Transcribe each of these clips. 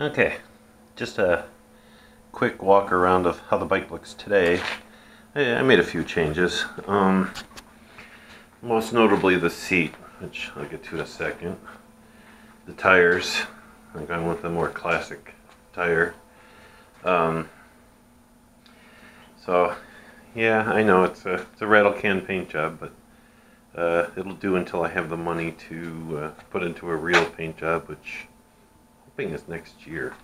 Okay, just a quick walk around of how the bike looks today. I, I made a few changes. Um, most notably the seat, which I'll get to in a second. The tires, I'm going with the more classic tire. Um, so, yeah, I know it's a, it's a rattle can paint job, but uh, it'll do until I have the money to uh, put into a real paint job, which hoping is next year.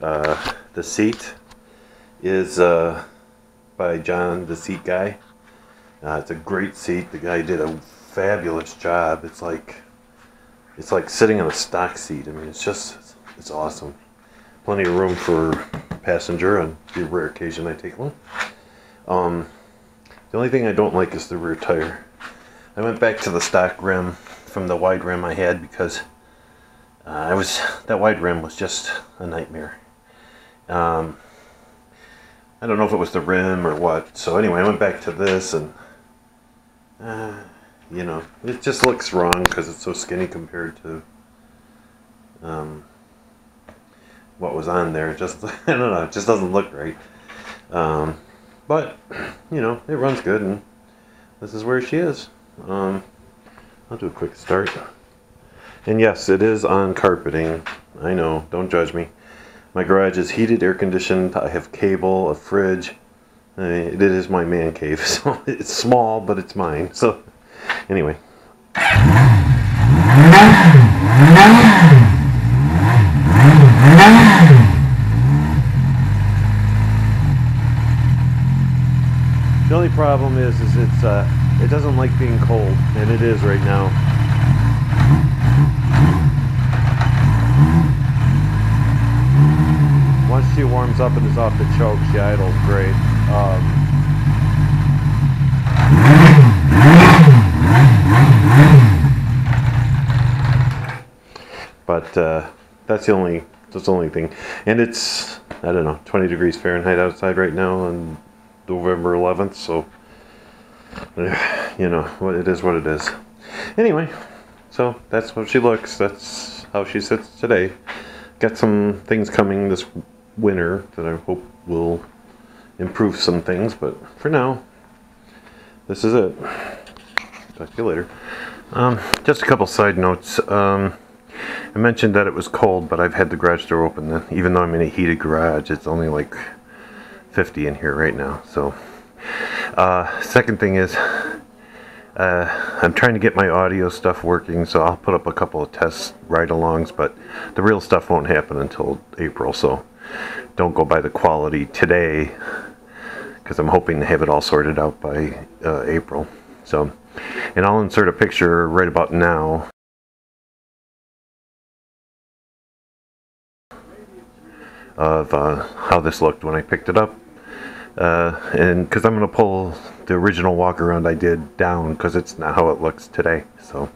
Uh, the seat is uh, by John, the seat guy. Uh, it's a great seat. The guy did a fabulous job. It's like it's like sitting on a stock seat. I mean, it's just it's awesome. Plenty of room for passenger on the rare occasion I take one. Um, the only thing I don't like is the rear tire. I went back to the stock rim from the wide rim I had because uh, I was that wide rim was just a nightmare. Um, I don't know if it was the rim or what. So anyway, I went back to this and uh, you know it just looks wrong because it's so skinny compared to um, what was on there. Just I don't know. It just doesn't look right. Um, but you know it runs good and this is where she is. Um, I'll do a quick start. And yes, it is on carpeting. I know, don't judge me. My garage is heated, air conditioned. I have cable, a fridge. Uh, it is my man cave, so it's small, but it's mine. So, anyway. The only problem is, is it's uh, it doesn't like being cold, and it is right now. Once she warms up and is off the choke, she idles great. Um, but uh, that's the only that's the only thing, and it's I don't know 20 degrees Fahrenheit outside right now on November 11th, so you know what it is what it is. Anyway, so that's how she looks. That's how she sits today. Got some things coming this winter that I hope will improve some things, but for now, this is it. Talk to you later. Um, just a couple side notes. Um, I mentioned that it was cold, but I've had the garage door open. Even though I'm in a heated garage, it's only like 50 in here right now. So, uh, second thing is, uh, I'm trying to get my audio stuff working, so I'll put up a couple of test ride-alongs, but the real stuff won't happen until April. So, don't go by the quality today, because I'm hoping to have it all sorted out by uh, April. So, and I'll insert a picture right about now of uh, how this looked when I picked it up. Uh, and because I'm going to pull the original walk around I did down because it's not how it looks today. So.